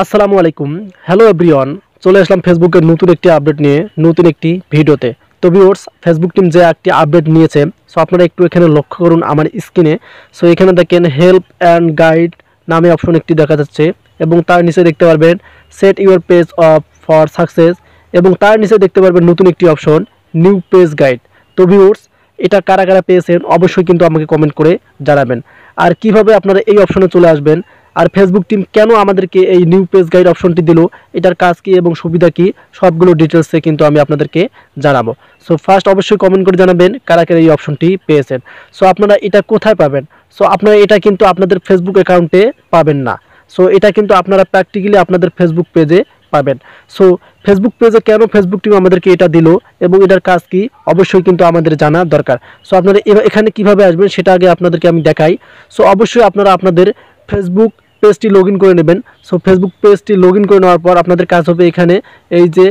আসসালামু আলাইকুম। Hello everyone চলে আসলাম ফেসবুকের নতুন একটি আপডেট নিয়ে, নতুন একটি ভিডিওতে। তো ভিউয়ার্স ফেসবুক টিম যে একটি আপডেট নিয়েছে সো আপনারা একটু এখানে লক্ষ্য করুন আমার স্ক্রিনে সো এখানে দেখেন হেল্প অ্যান্ড গাইড নামে অপশন একটি দেখা যাচ্ছে, এবং তার নিচে দেখতে পারবেন set your page up for success এবং তার নিচে দেখতে পারবেন নতুন একটি অপশন নিউ পেজ গাইড তো ভিউয়ার্স এটা কারা কারা পেয়েছেন, অবশ্যই কিন্তু আমাকে কমেন্ট করে জানাবেন। আর কীভাবে আপনারা এই অপশনে চলে আসবেন আর ফেসবুক টিম কেন আমাদেরকে এই নিউ পেজ গাইড অপশনটি দিল? এটার কাজ কি এবং সুবিধা কি? সবগুলো ডিটেলসে কিন্তু আমি আপনাদেরকে জানাব। সো ফার্স্ট অবশ্যই কমেন্ট করে জানাবেন কারা কারা এই অপশনটি পেয়েছেন। সো আপনারা এটা কোথায় পাবেন? সো আপনারা এটা কিন্তু আপনাদের ফেসবুক অ্যাকাউন্টে পাবেন না। সো এটা কিন্তু আপনারা প্র্যাকটিক্যালি আপনাদের ফেসবুক পেজে পাবেন। সো ফেসবুক পেজে কেন ফেসবুক টিম আমাদেরকে এটা দিল এবং এটার কাজ কি? অবশ্যই কিন্তু আমাদের জানা দরকার। সো আপনারা এখানে কীভাবে আসবেন সেটা আগে আপনাদেরকে আমি দেখাই। সো অবশ্যই আপনারা আপনাদের ফেসবুক পেজটি লগ করে নেবেন। সো ফেসবুক পেজটি লগ করে নেওয়ার পর আপনাদের কাজ হবে এখানে এই যে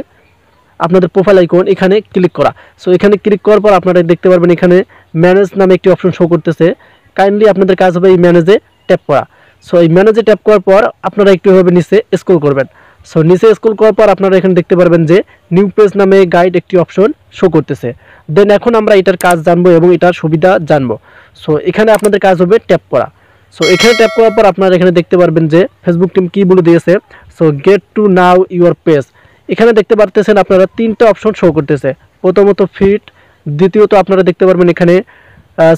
আপনাদের প্রোফাইল আইকন এখানে ক্লিক করা। সো এখানে ক্লিক করার পর আপনারা দেখতে পারবেন এখানে ম্যানেজ নামে একটি অপশন শো করতেছে। কাইন্ডলি আপনাদের কাজ হবে এই ম্যানেজে ট্যাপ করা। সো এই ম্যানেজে ট্যাপ করার পর আপনারা একটু এভাবে নিচে স্ক্রল করবেন। সো নিচে স্ক্রল করার পর আপনারা এখানে দেখতে পারবেন যে নিউ পেজ নামে গাইড একটি অপশন শো করতেছে। দেন এখন আমরা এটার কাজ জানব এবং এটার সুবিধা জানব। সো এখানে আপনাদের কাজ হবে ট্যাপ করা। সো এখানে ট্যাপ করার পর আপনারা এখানে দেখতে পারবেন যে ফেসবুক টিম কি বলে দিয়েছে। So get to know your page এখানে দেখতে পারতেছেন আপনারা তিনটা অপশন শো করতেছে। প্রথমত ফিট দ্বিতীয়ত আপনারা দেখতে পারবেন এখানে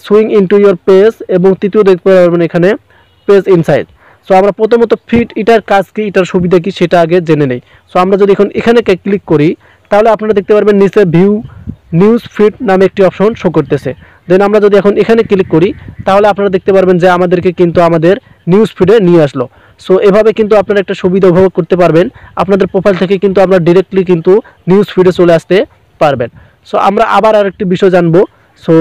সুইং ইনটু ইউর পেজ এবং তৃতীয় দেখতে পারবেন এখানে পেজ ইনসাইড সো আমরা প্রথমত ফিট এটার কাজ কি, এটার সুবিধা কি, সেটা আগে জেনে নেই। সো আমরা যদি এখন এখানে ক্লিক করি, তাহলে আপনারা দেখতে পারবেন নিচে ভিউ নিউজ ফিড নামে একটি অপশন শো করতেছে। দেন আমরা যদি এখন এখানে ক্লিক করি, তাহলে আপনারা দেখতে পারবেন যে আমাদেরকে কিন্তু আমাদের নিউজ ফিডে নিয়ে আসলো। সো এভাবে কিন্তু আপনারা একটা সুবিধা উপভোগ করতে পারবেন। আপনাদের প্রোফাইল থেকে কিন্তু আপনারা ডিরেক্টলি কিন্তু নিউজ ফিডে চলে আসতে পারবেন। সো আমরা আবার আরেকটি বিষয় জানব। সো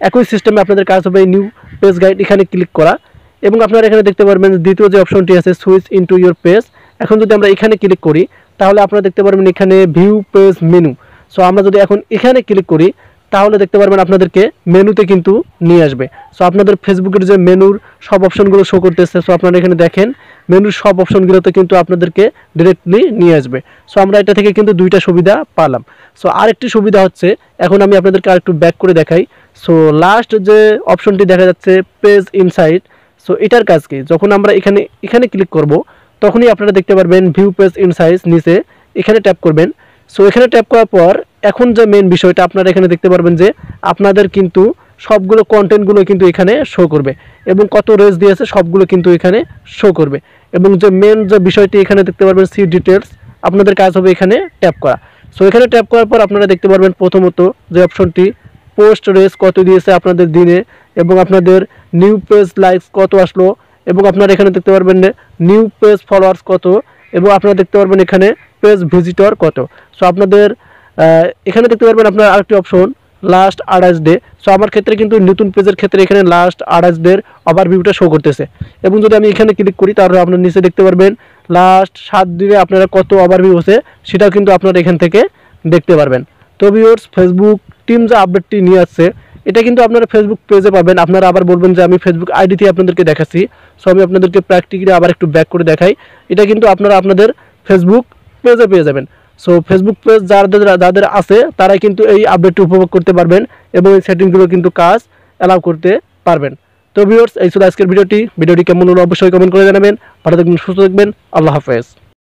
একই সিস্টেমে আপনাদের কাজ হবে নিউ পেজ গাইড এখানে ক্লিক করা। এবং আপনারা এখানে দেখতে পারবেন দ্বিতীয় যে অপশনটি আছে সুইচ ইনটু ইউর পেজ এখন যদি আমরা এখানে ক্লিক করি, তাহলে আপনারা দেখতে পারবেন এখানে ভিউ পেজ মেনু সো আমরা যদি এখন এখানে ক্লিক করি, তাহলে দেখতে পারবেন আপনাদেরকে মেনুতে কিন্তু নিয়ে আসবে। সো আপনাদের ফেসবুকের যে মেনুর সব অপশনগুলো শো করতেছে সো আপনারা এখানে দেখেন, মেনুর সব অপশনগুলোতে কিন্তু আপনাদেরকে ডিরেক্টলি নিয়ে আসবে। সো আমরা এটা থেকে কিন্তু দুইটা সুবিধা পালাম। সো আরেকটি সুবিধা হচ্ছে, এখন আমি আপনাদেরকে আরেকটু ব্যাক করে দেখাই। সো লাস্ট যে অপশনটি দেখা যাচ্ছে পেজ ইনসাইড সো এটার কাজ কি? যখন আমরা এখানে এখানে ক্লিক করব, তখনই আপনারা দেখতে পারবেন ভিউ পেজ ইনসাইজ নিচে, এখানে ট্যাপ করবেন। সো এখানে ট্যাপ করার পর এখন যে মেন বিষয়টা আপনারা এখানে দেখতে পারবেন যে আপনাদের কিন্তু সবগুলো কন্টেন্টগুলো কিন্তু এখানে শো করবে এবং কত রেজ দিয়েছে সবগুলো কিন্তু এখানে শো করবে এবং যে মেন যে বিষয়টি এখানে দেখতে পারবেন সি ডিটেলস আপনাদের কাজ হবে এখানে ট্যাপ করা। সো এখানে ট্যাপ করার পর আপনারা দেখতে পারবেন প্রথমত যে অপশনটি পোস্ট রেস কত দিয়েছে আপনাদের দিনে এবং আপনাদের নিউ পেজ লাইকস কত আসলো এবং আপনারা এখানে দেখতে পারবেন নিউ পেজ ফলোয়ার্স কত এবং আপনারা দেখতে পারবেন এখানে পেজ ভিজিটর কত। সো আপনাদের এখানে দেখতে পারবেন আপনার আরেকটি অপশন লাস্ট আঠাশ ডে সো আমার ক্ষেত্রে কিন্তু নতুন পেজের ক্ষেত্রে এখানে লাস্ট আঠাশ ডের ওভারভিউটা শো করতেছে। এবং যদি আমি এখানে ক্লিক করি, তাহলে আপনার নিচে দেখতে পারবেন লাস্ট সাত দিনে আপনারা কত ওভারভিউ হচ্ছে, সেটাও কিন্তু আপনারা এখান থেকে দেখতে পারবেন। তো ভিউয়ার্স ফেসবুক টিম যে আপডেটটি নিয়ে আসছে। এটা কিন্তু আপনারা ফেসবুক পেজে পাবেন। আপনারা আবার বলবেন যে আমি ফেসবুক আইডিতে আপনাদেরকে দেখাচ্ছি। সো আমি আপনাদেরকে প্র্যাকটিক্যালি আবার একটু ব্যাক করে দেখাই। এটা কিন্তু আপনারা আপনাদের ফেসবুক পেজে পেয়ে যাবেন। সো ফেসবুক পেজ যাদের যাদের আছে, তারাই কিন্তু এই আপডেটটি উপভোগ করতে পারবেন এবং এই সেটিংগুলো কিন্তু কাজ অ্যালাউ করতে পারবেন। তো ভিউয়ার্স এই ছিল আজকের ভিডিওটি। ভিডিওটি কেমন হলো অবশ্যই কমেন্ট করে জানাবেন। ভালো থাকবেন, সুস্থ থাকবেন। আল্লাহ হাফেজ।